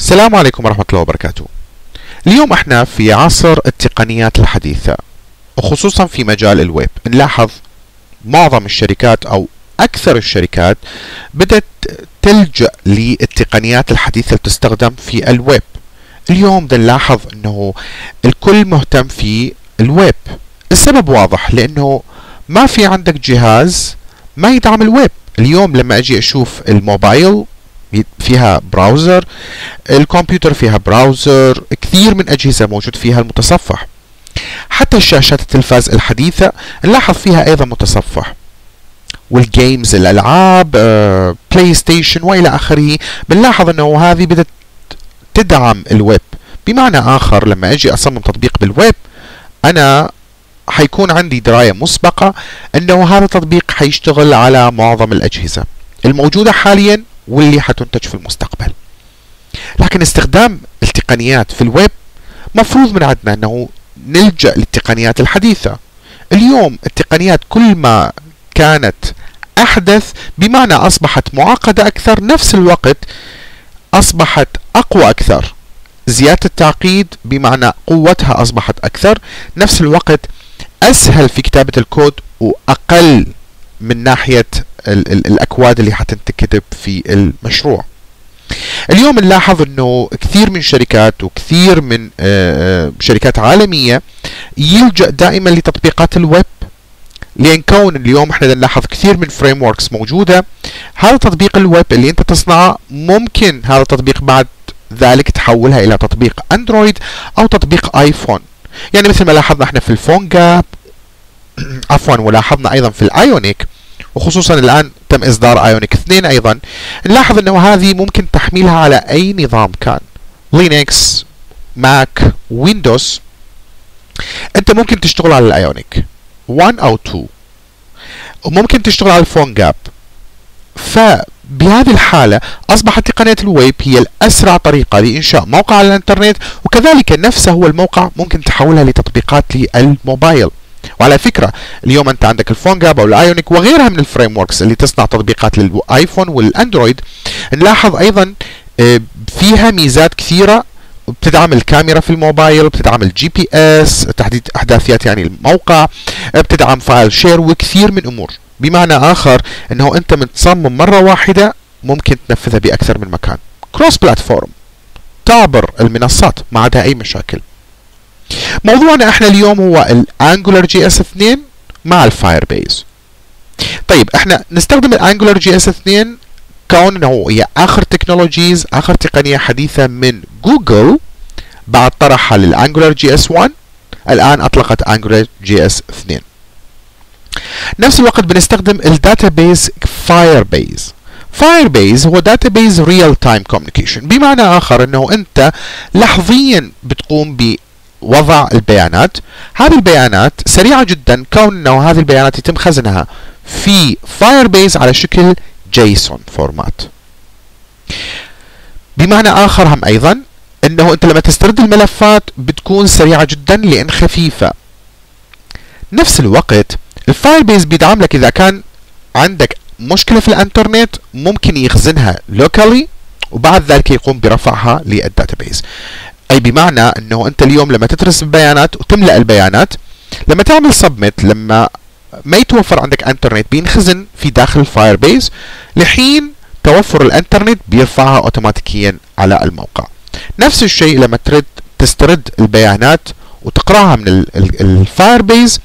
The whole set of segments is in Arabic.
السلام عليكم ورحمة الله وبركاته. اليوم إحنا في عصر التقنيات الحديثة وخصوصا في مجال الويب نلاحظ معظم الشركات أو أكثر الشركات بدأت تلجأ للتقنيات الحديثة اللي تستخدم في الويب. اليوم بدنا نلاحظ إنه الكل مهتم في الويب. السبب واضح لأنه ما في عندك جهاز ما يدعم الويب. اليوم لما أجي أشوف الموبايل فيها browser الكمبيوتر فيها browser كثير من أجهزة موجود فيها المتصفح. حتى شاشات التلفاز الحديثة نلاحظ فيها أيضا متصفح. وال games الألعاب آه، PlayStation وإلى آخره. بنلاحظ أنه هذه بدأت تدعم الويب. بمعنى آخر لما أجي أصمم تطبيق بالويب أنا حيكون عندي دراية مسبقة أنه هذا التطبيق حيشتغل على معظم الأجهزة. الموجودة حاليا واللي حتنتج في المستقبل. لكن استخدام التقنيات في الويب مفروض من عندنا أنه نلجأ للتقنيات الحديثة. اليوم التقنيات كل ما كانت أحدث بمعنى أصبحت معقدة أكثر نفس الوقت أصبحت أقوى أكثر. زيادة التعقيد بمعنى قوتها أصبحت أكثر نفس الوقت أسهل في كتابة الكود وأقل من ناحية ال ال الأكواد اللي حتنكتب في المشروع. اليوم نلاحظ إنه كثير من الشركات وكثير من شركات عالمية يلجأ دائما لتطبيقات الويب. لأن كون اليوم إحنا نلاحظ كثير من frameworks موجودة هذا تطبيق الويب اللي أنت تصنعه ممكن هذا التطبيق بعد ذلك تحولها إلى تطبيق Android أو تطبيق iPhone. يعني مثل ما لاحظنا إحنا في ال PhoneGap عفوا ولاحظنا أيضا في ال Ionic وخصوصا الآن تم إصدار Ionic 2 أيضا نلاحظ أنه هذه ممكن تحميلها على أي نظام كان Linux Mac Windows. أنت ممكن تشتغل على ال Ionic. 1 أو 2 وممكن تشتغل على ال PhoneGap. فبهذه الحالة أصبحت تقنية الويب هي الأسرع طريقة لإنشاء موقع على الإنترنت وكذلك نفسه هو الموقع ممكن تحولها لتطبيقات للموبايل. وعلى فكرة اليوم أنت عندك ال PhoneGap أو ال Ionic وغيرها من ال frameworks اللي تصنع تطبيقات لل iPhone وال Android. نلاحظ أيضا آه، فيها ميزات كثيرة. بتدعم الكاميرا في الموبايل بتدعم ال GPS تحديد إحداثيات يعني الموقع آه، بتدعم file share وكثير من أمور. بمعنى آخر إنه أنت متصمم مرة واحدة ممكن تنفذها بأكثر من مكان. cross platform تعبر المنصات ما عندها أي مشاكل. موضوعنا إحنا اليوم هو ال AngularJS 2 مع ال Firebase طيب إحنا نستخدم ال AngularJS 2 كون إنه هي آخر technologies آخر تقنية حديثة من جوجل بعد طرحها لل AngularJS 1 الآن أطلقت AngularJS 2 نفس الوقت بنستخدم ال database Firebase Firebase هو database real time communication بمعنى آخر إنه أنت لحظيا بتقوم ب وضع البيانات. هذه البيانات سريعة جدا كون انه هذه البيانات يتم خزنها في Fire على شكل JSON format بمعنى آخر هم أيضا إنه أنت لما تسترد الملفات بتكون سريعة جدا لأن خفيفة. نفس الوقت ال Firebase بيدعم لك إذا كان عندك مشكلة في الانترنت ممكن يخزنها locally وبعد ذلك يقوم برفعها لل database أي بمعنى أنه أنت اليوم لما تدرس البيانات وتملأ البيانات لما تعمل submit لما ما يتوفر عندك انترنت بينخزن في داخل ال Firebase لحين توفر الانترنت بيرفعها اوتوماتيكيا على الموقع. نفس الشيء لما ترد تسترد البيانات وتقراها من ال Firebase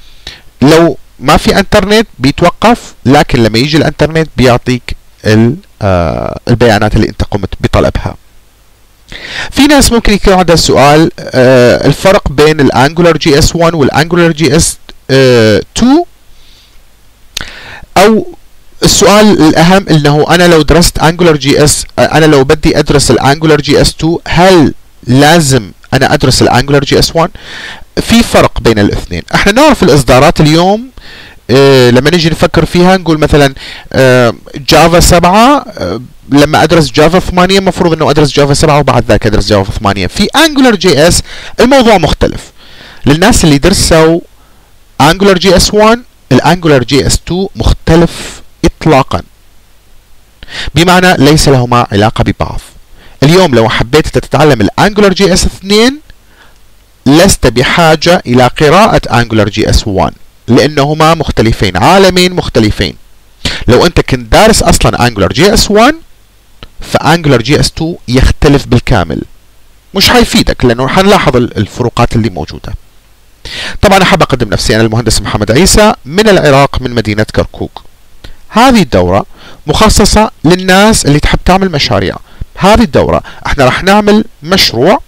لو ما في انترنت بيتوقف لكن لما يجي الانترنت بيعطيك آه، البيانات اللي انت قمت بطلبها. في ناس ممكن يكون عندها سؤال آه الفرق بين ال Angular JS 1 وال Angular JS 2 أو السؤال الأهم إنه أنا لو درست Angular JS أنا لو بدي أدرس ال Angular JS 2 هل لازم أنا أدرس ال Angular JS 1 في فرق بين الاثنين. إحنا نعرف الإصدارات اليوم إيه لما نيجي نفكر فيها نقول مثلا آه Java 7 آه لما أدرس Java 8 المفروض إنه أدرس Java 7 وبعد ذاك أدرس Java 8 في Angular JS الموضوع مختلف. للناس اللي درسوا Angular JS 1 ال Angular JS 2 مختلف اطلاقا. بمعنى ليس لهما علاقة ببعض. اليوم لو حبيت تتعلم ال Angular JS 2 لست بحاجة إلى قراءة Angular JS 1 لأنهما مختلفين عالمين مختلفين. لو أنت كنت دارس أصلا Angular JS 1 ف Angular JS 2 يختلف بالكامل. مش حيفيدك لأنه حنلاحظ الفروقات اللي موجودة. طبعا أحب أقدم نفسي أنا المهندس محمد عيسى من العراق من مدينة كركوك. هذه الدورة مخصصة للناس اللي تحب تعمل مشاريع. هذه الدورة إحنا راح نعمل مشروع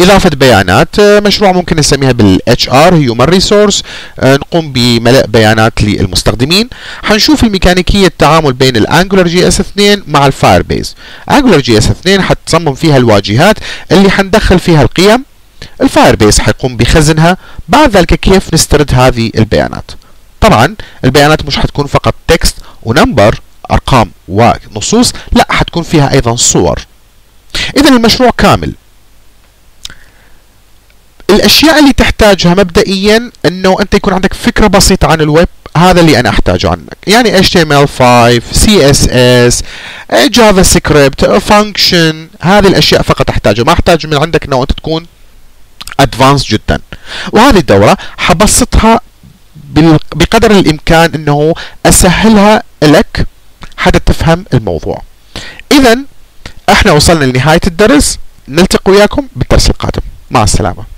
إضافة بيانات مشروع ممكن نسميها بال HR Human Resource. نقوم بملء بيانات للمستخدمين. حنشوف الميكانيكية التعامل بين ال Angular JS 2 مع ال Firebase Angular JS 2 حتصمم فيها الواجهات اللي حندخل فيها القيم. ال Firebase حيقوم بخزنها. بعد ذلك كيف نسترد هذه البيانات؟ طبعا البيانات مش حتكون فقط text و number أرقام ونصوص لا حتكون فيها أيضا صور. اذا المشروع كامل. الأشياء اللي تحتاجها مبدئيا إنه أنت يكون عندك فكرة بسيطة عن الويب هذا اللي أنا أحتاجه عنك. يعني HTML5 CSS JavaScript function هذه الأشياء فقط أحتاجها. ما أحتاج من عندك إنه أنت تكون advance جدا. وهذه الدورة حبسطها بقدر الإمكان إنه أسهلها لك حتى تفهم الموضوع. اذا إحنا وصلنا لنهاية الدرس. نلتقي وياكم بالدرس القادم. مع السلامة.